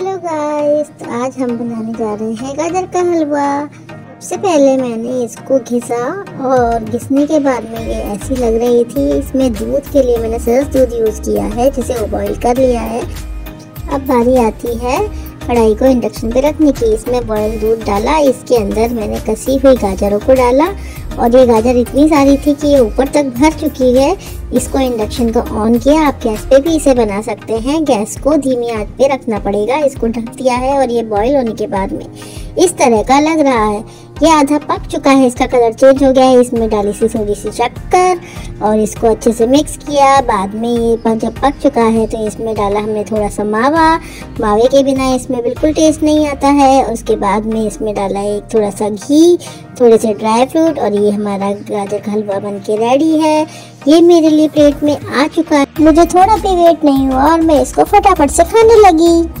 Hello guys तो आज हम बनाने जा रहे हैं गाजर का हलवा। सबसे पहले मैंने इसको घिसा और घिसने के बाद में ये ऐसी लग रही थी, इसमें दूध के लिए मैंने सरस दूध यूज़ किया है, जिसे बॉईल कर लिया है। अब बारी आती है कढ़ाई को इंडक्शन पे रखने की। इसमें बॉयल दूध डाला, इसके अंदर मैंने कसी हुई गाजरों को डाला और ये गाजर इतनी सारी थी कि ये ऊपर तक भर चुकी है, इसको इंडक्शन को ऑन किया, आप गैस पे भी इसे बना सकते हैं। गैस को धीमी आँच पे रखना पड़ेगा, इसको ढक दिया है और ये बॉईल होने के बाद में इस तरह का लग रहा है। ये आधा पक चुका है, इसका कलर चेंज हो गया है, इसमें डाली सी थोड़ी सी शक्कर और इसको अच्छे से मिक्स किया। बाद में ये जब पक चुका है तो इसमें डाला हमने थोड़ा सा मावा। मावे के बिना इसमें बिल्कुल टेस्ट नहीं आता है। उसके बाद में इसमें डाला एक थोड़ा सा घी थोड़े से ड्राई फ्रूट और ये हमारा गाजर का हलवा बन के रेडी है। ये मेरे लिए प्लेट में आ चुका है। मुझे थोड़ा भी वेट नहीं हुआ और मैं इसको फटाफट से खाने लगी।